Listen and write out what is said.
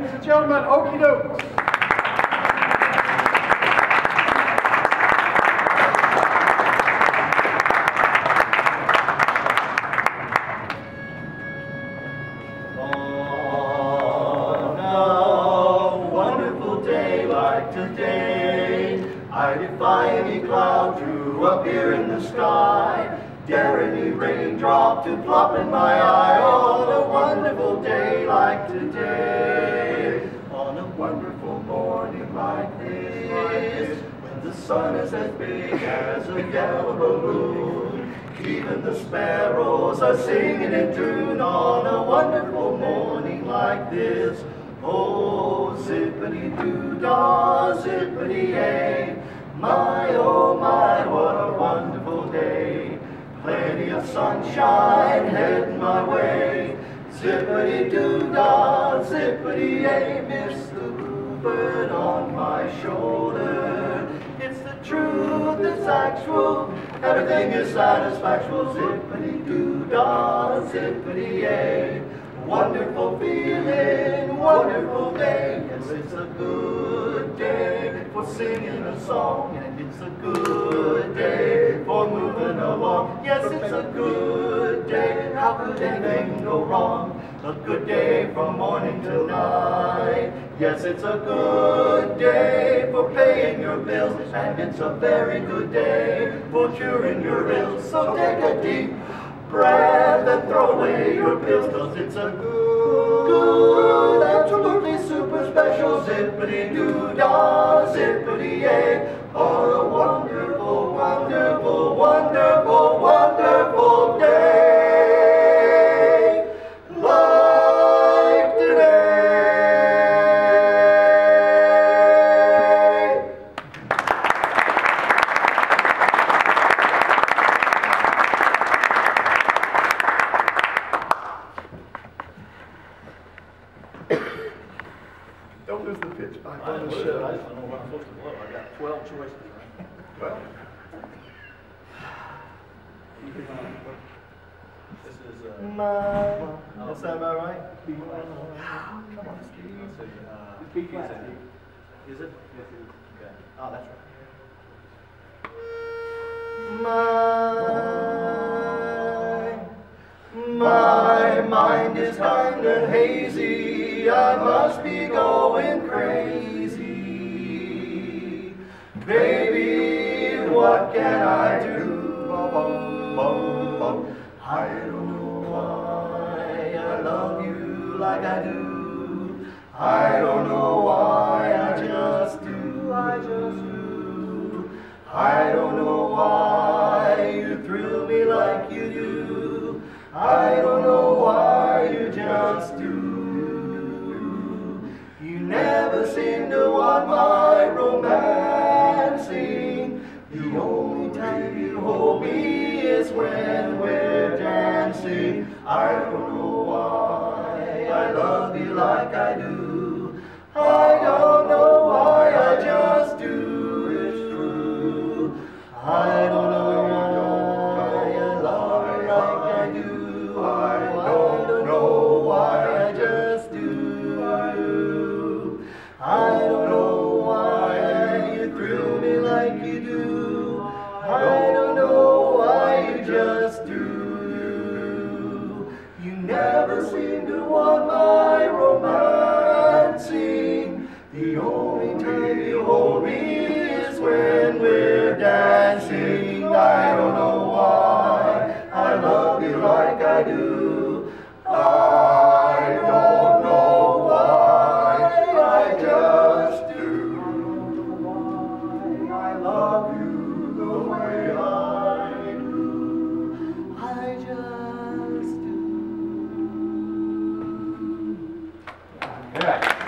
Ladies and gentlemen, Okie today, I defy any cloud to appear in the sky. Dare any raindrop to plop in my eye on a wonderful day like today. Wonderful morning like this, when the sun is as big as a yellow balloon. Even the sparrows are singing in tune on a wonderful morning like this. Oh, zippity doo dah, zippity yay. My, oh my, what a wonderful day. Plenty of sunshine heading my way. Zippity doo dah, zippity yay. Miss the on my shoulder. It's the truth, it's actual. Everything is satisfactual. Zippity doo dah, zippity yay. Wonderful feeling, wonderful day. Yes, it's a good day for singing a song, and it's a good day for moving along. Yes, it's a good day. How could anything go wrong? A good day from morning till night. Yes, it's a good day for paying your bills, and it's a very good day for curing your ills. So take a deep breath and throw away your pills, cause it's a good, good, absolutely super special zippity doo dah, zippity yay. Don't lose the pitch back I on the would, I don't know what I'm supposed to blow. I got twelve choices, right? Well, This is, uh, my, that sound about right? come on, Steve. Let's see, uh, B flat, is it? Is it? Okay. Oh, that's right. I must be going crazy. Baby, what can I do? I don't know why I love you like I do. I don't know why I just do, I just do. I don't know why you thrill me like you do. I don't know why you just do. Never seem to want my romancing. The only time you hold me is when we're dancing. I don't know why I love you like I don't know why you thrill me like you do. I don't know why you just do. You never seem to want my romancing. The only time you hold me is when we're Yeah.